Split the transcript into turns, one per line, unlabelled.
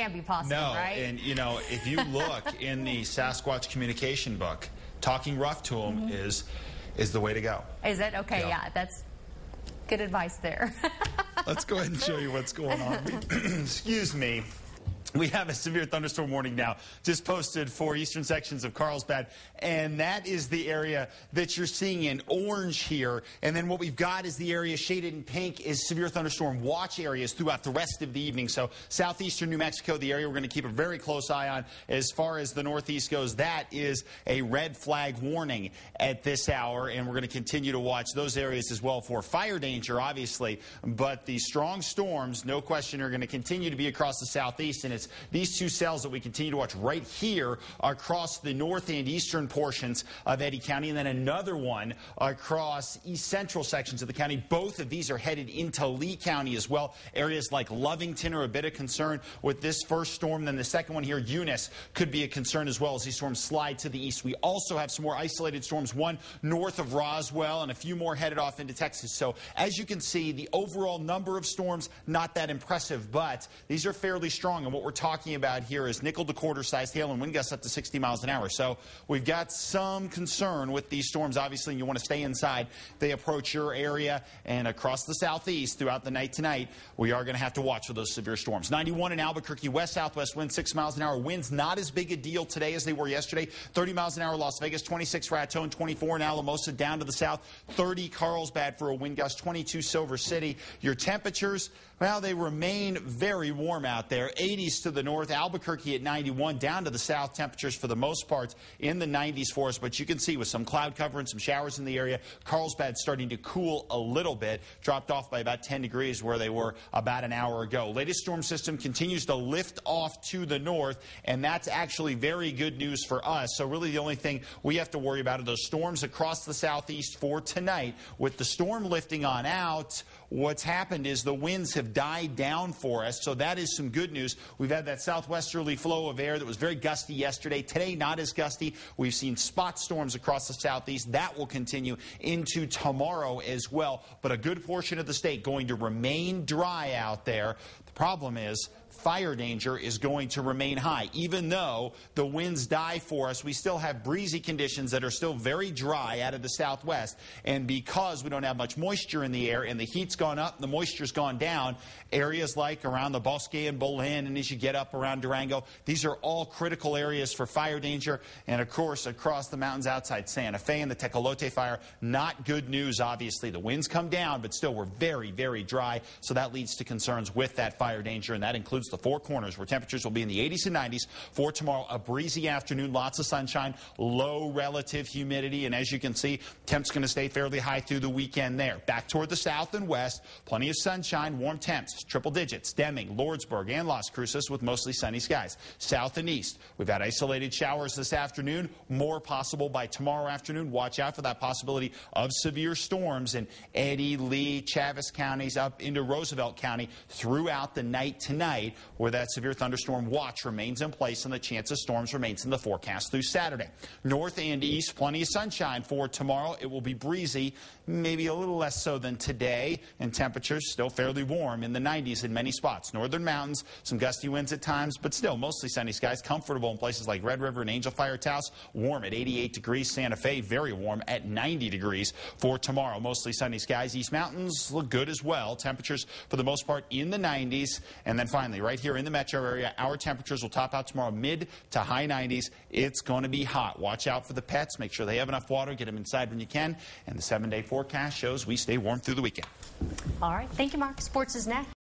Can't be possible,
no,
right?
and you know, if you look in the Sasquatch communication book, talking rough to them
Mm-hmm.
is is the way to go.
Is it? Okay,
Yeah.
yeah, that's good advice there.
Let's go ahead and show you what's going on. Excuse me. We have a severe thunderstorm warning now just posted for eastern sections of Carlsbad, and that is the area that you're seeing in orange here. And then what we've got is the area shaded in pink is severe thunderstorm watch areas throughout the rest of the evening. So southeastern New Mexico, the area we're going to keep a very close eye on. As far as the northeast goes, that is a red flag warning at this hour, and we're going to continue to watch those areas as well for fire danger, obviously. But the strong storms, no question, are going to continue to be across the southeast, and these two cells that we continue to watch right here across the north and eastern portions of Eddy County, and then another one across east central sections of the county. Both of these are headed into Lea County as well. Areas like Lovington are a bit of concern with this first storm. Then the second one here, Eunice, could be a concern as well as these storms slide to the east. We also have some more isolated storms, one north of Roswell and a few more headed off into Texas. So as you can see, the overall number of storms, not that impressive, but these are fairly strong. And what we're talking about here is nickel to quarter sized hail and wind gusts up to 60 miles an hour. So we've got some concern with these storms. Obviously, you want to stay inside. They approach your area and across the southeast throughout the night tonight. We are going to have to watch for those severe storms. 91 in Albuquerque, west southwest wind 6 miles an hour. Winds not as big a deal today as they were yesterday. 30 miles an hour Las Vegas, 26 Raton, 24 in Alamosa down to the south, 30 Carlsbad for a wind gust, 22 Silver City. Your temperatures, well, they remain very warm out there. 80s to the north, Albuquerque at 91, down to the south, temperatures for the most part in the 90s for us. But you can see with some cloud cover and some showers in the area, Carlsbad starting to cool a little bit, dropped off by about 10 degrees where they were about an hour ago. Latest storm system continues to lift off to the north, and that's actually very good news for us. So really the only thing we have to worry about are those storms across the southeast for tonight. With the storm lifting on out, what's happened is the winds have died down for us, so that is some good news. We've had that southwesterly flow of air that was very gusty yesterday. Today, not as gusty. We've seen spot storms across the southeast. That will continue into tomorrow as well. But a good portion of the state going to remain dry out there. The problem is fire danger is going to remain high. Even though the winds die for us, we still have breezy conditions that are still very dry out of the southwest. And because we don't have much moisture in the air and the heat's gone up, the moisture's gone down, areas like around the Bosque and Belen and as you get up around Durango, these are all critical areas for fire danger. And of course, across the mountains outside Santa Fe and the Tecolote fire, not good news, obviously. The winds come down, but still we're very, very dry. So that leads to concerns with that fire danger, and that includes the Four Corners, where temperatures will be in the 80s and 90s for tomorrow. A breezy afternoon, lots of sunshine, low relative humidity, and as you can see, temps going to stay fairly high through the weekend there. Back toward the south and west, plenty of sunshine, warm temps, triple digits, Deming, Lordsburg, and Las Cruces with mostly sunny skies. South and east, we've had isolated showers this afternoon, more possible by tomorrow afternoon. Watch out for that possibility of severe storms in Eddy, Lea, Chaves counties up into Roosevelt County throughout the night tonight, where that severe thunderstorm watch remains in place and the chance of storms remains in the forecast through Saturday. North and east, plenty of sunshine for tomorrow. It will be breezy, maybe a little less so than today, and temperatures still fairly warm in the 90s in many spots. Northern mountains, some gusty winds at times, but still mostly sunny skies. Comfortable in places like Red River and Angel Fire Taos. Warm at 88 degrees. Santa Fe, very warm at 90 degrees for tomorrow. Mostly sunny skies. East Mountains look good as well. Temperatures for the most part in the 90s. And then finally, right here in the metro area, our temperatures will top out tomorrow mid to high 90s. It's going to be hot. Watch out for the pets. Make sure they have enough water. Get them inside when you can. And the seven day forecast shows we stay warm through the weekend.
All right. Thank you, Mark. Sports is next.